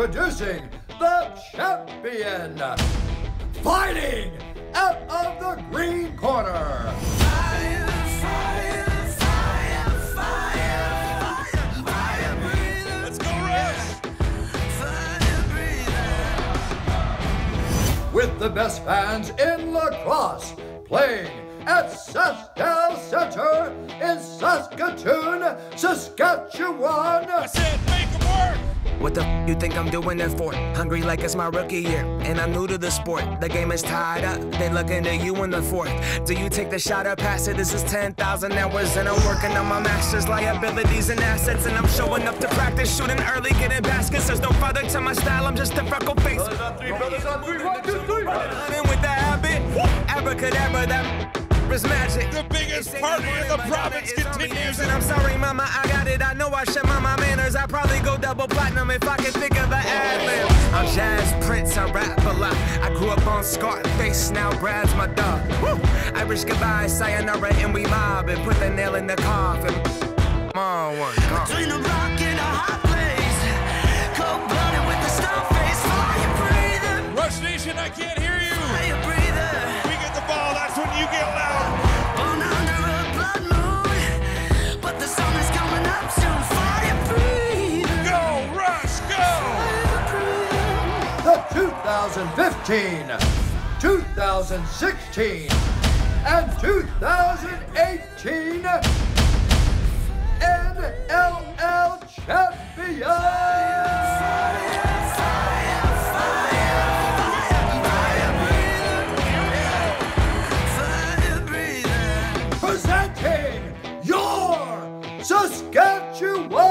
Introducing the champion, fighting out of the green corner. With the best fans in lacrosse, playing at SaskTel Center in Saskatoon, Saskatchewan. I said, make 'em work! What the f you think I'm doing it for? Hungry like it's my rookie year, and I'm new to the sport. The game is tied up, they looking to you in the fourth. Do you take the shot or pass it? This is 10,000 hours, and I'm working on my master's liabilities and assets, and I'm showing up to practice, shooting early, getting baskets. There's no father to my style, I'm just a freckle face. Running with the habit, abracadabra, that is magic. The biggest party in the province continues. And I'm sorry, mama, I got it. I know I should mind my manners. I'd probably go double platinum if I can think of an ad lib. I'm Jazz Prince, I rap a lot. I grew up on Scarface, now Brad's my dog. Woo! Irish goodbye, sayonara, and we mob and put the nail in the coffin. On one, gone. Between a rock and a 2015, 2016, and 2018 NLL breather. Presenting your Saskatchewan